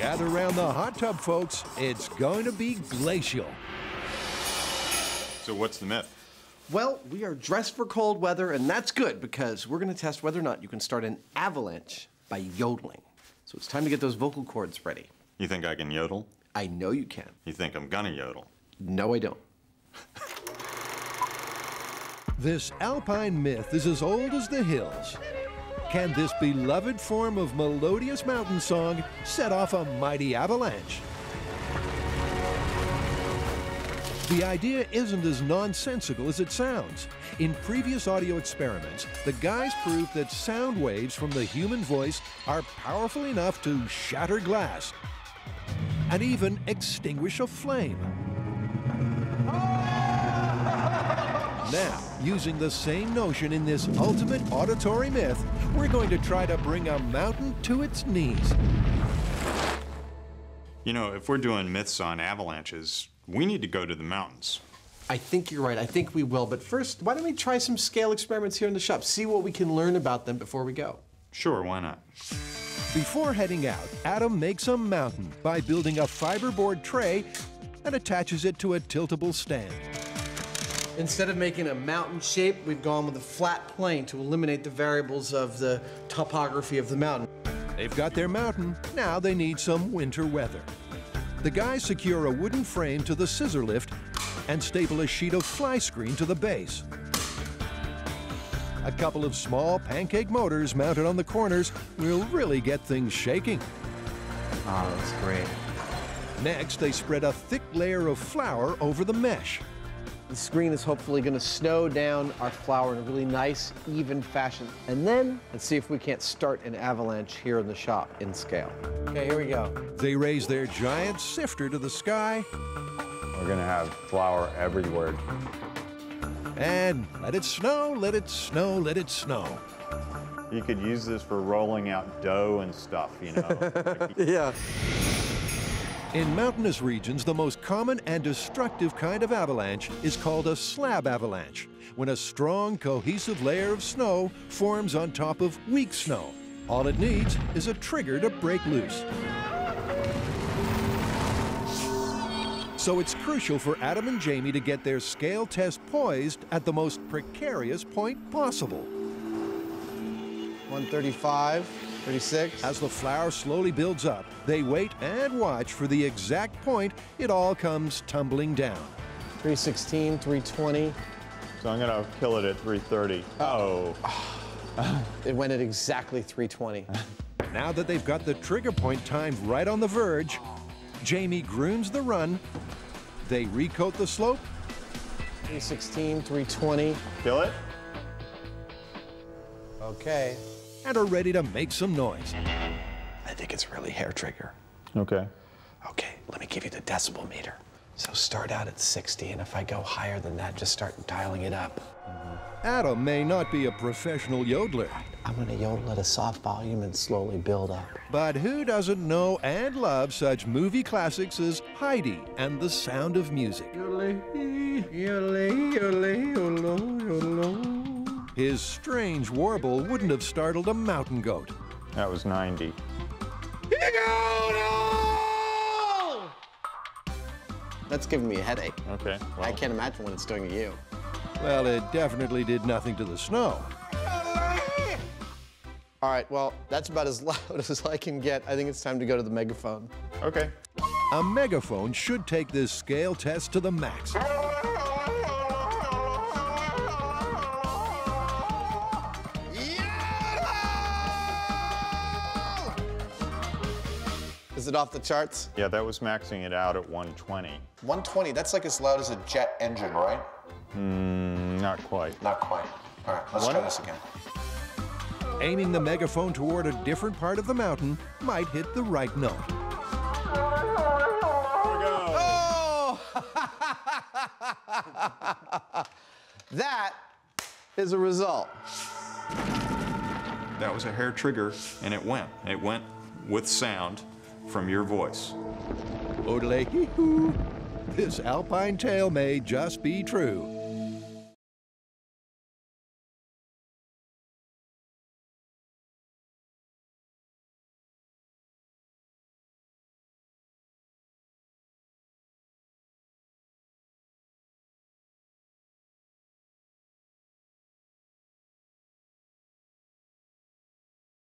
Gather around the hot tub, folks. It's going to be glacial. So what's the myth? Well, we are dressed for cold weather, and that's good because we're going to test whether or not you can start an avalanche by yodeling. So it's time to get those vocal cords ready. You think I can yodel? I know you can. You think I'm gonna yodel? No, I don't. This alpine myth is as old as the hills. Can this beloved form of melodious mountain song set off a mighty avalanche? The idea isn't as nonsensical as it sounds. In previous audio experiments, the guys proved that sound waves from the human voice are powerful enough to shatter glass and even extinguish a flame. Now, using the same notion in this ultimate auditory myth, we're going to try to bring a mountain to its knees. You know, if we're doing myths on avalanches, we need to go to the mountains. I think you're right. I think we will. But first, why don't we try some scale experiments here in the shop? See what we can learn about them before we go. Sure, why not? Before heading out, Adam makes a mountain by building a fiberboard tray and attaches it to a tiltable stand. Instead of making a mountain shape, we've gone with a flat plane to eliminate the variables of the topography of the mountain. They've got their mountain, now they need some winter weather. The guys secure a wooden frame to the scissor lift and staple a sheet of fly screen to the base. A couple of small pancake motors mounted on the corners will really get things shaking. Oh, that's great. Next, they spread a thick layer of flour over the mesh. The screen is hopefully going to snow down our flour in a really nice, even fashion. And then, let's see if we can't start an avalanche here in the shop in scale. Okay, here we go. They raise their giant sifter to the sky We're gonna have flour everywhere. and let it snow, let it snow, let it snow. You could use this for rolling out dough and stuff, you know. Yeah. In mountainous regions, the most common and destructive kind of avalanche is called a slab avalanche, when a strong, cohesive layer of snow forms on top of weak snow. All it needs is a trigger to break loose. So it's crucial for Adam and Jamie to get their scale test poised at the most precarious point possible. 135, 36. As the flour slowly builds up, they wait and watch for the exact point it all comes tumbling down. 316, 320. so I'm gonna kill it at 330. Oh, It went at exactly 320. Now that they've got the trigger point timed right on the verge, Jamie grooms the run. They recoat the slope 316, 320. kill it? Okay. And are ready to make some noise. I think it's really hair trigger. Okay. Okay, let me give you the decibel meter. So start out at 60, and if I go higher than that, just start dialing it up. Mm-hmm. Adam may not be a professional yodeler, I'm gonna yodel at a soft volume and slowly build up. but who doesn't know and love such movie classics as Heidi and the Sound of Music? His strange warble wouldn't have startled a mountain goat. That was 90. That's giving me a headache. Okay. I can't imagine what it's doing to you. Well, it definitely did nothing to the snow. All right, well, that's about as loud as I can get. I think it's time to go to the megaphone. Okay. A megaphone should take this scale test to the max. Is it off the charts? Yeah, that was maxing it out at 120. 120, that's like as loud as a jet engine, right? Mm, not quite. Not quite. All right, let's One- try this again. Aiming the megaphone toward a different part of the mountain might hit the right note. Oh! that is a result. That was a hair trigger, and it went. It went with sound from your voice. Odele hee hoo. This alpine tale may just be true.